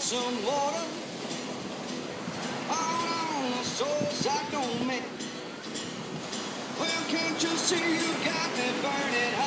some water on the souls I don't make. Well, can't you see you got me burning hot?